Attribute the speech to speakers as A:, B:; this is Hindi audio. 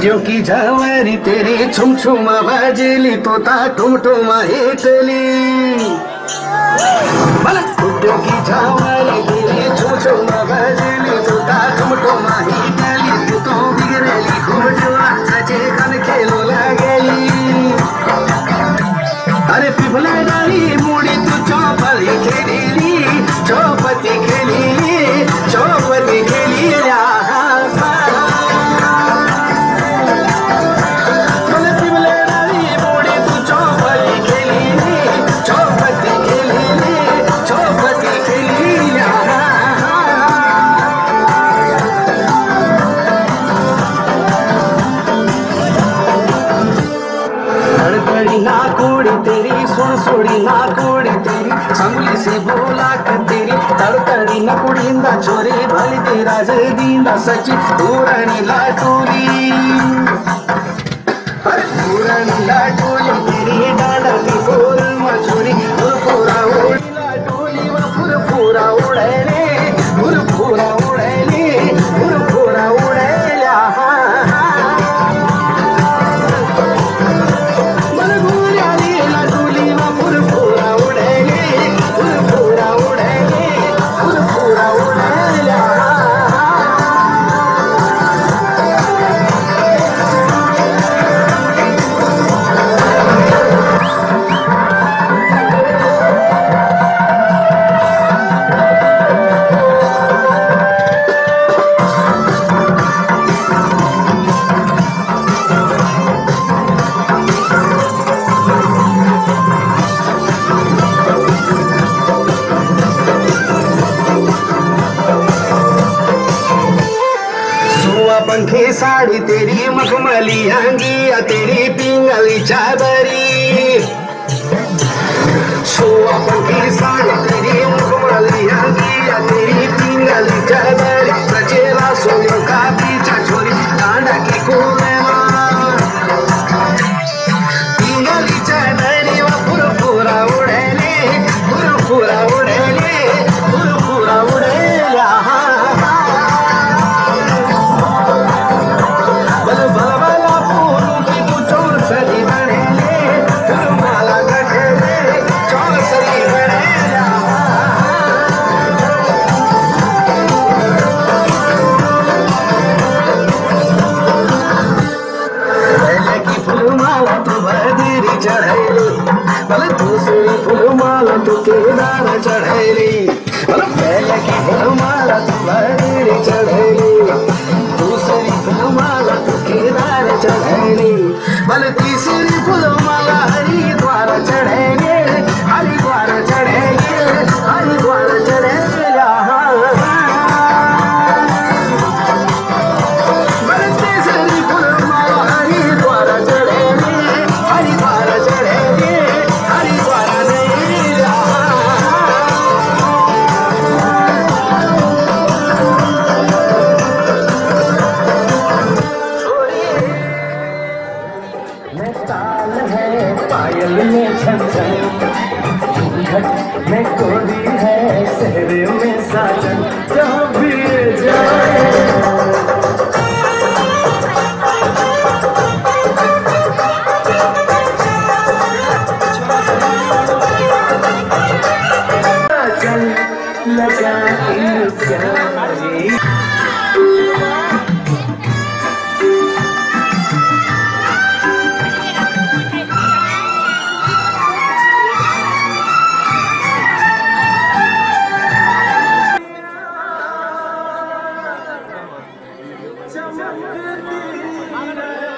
A: फुट्यो की झावरी तेरी छुम छुमा बाजेली तोता टुमटुमा हेटली ना कोड़ी तेरी सुन सुड़ी ना कोड़ी तेरी संगली से बोला कर तेरी तड़तड़ी न कुड़ींदा चोरी भली तेरा जदींदा सची पूरणी लाटूरी अरे पूरणी लाटूरी तेरी डांडा साड़ी तेरी मखमली अंगिया तेरी पिंगली चादरी। सोआ पंखी साड़ी तेरी मखमली अंगिया चढ़ैली दूसरी फूलमाला तू केदार चढ़ैली बल पहले की फूलमाला तू बदरी चढ़ैली
B: घट में कोरी है सहरे में साजन जहाँ भी जाए। चल Sama 雨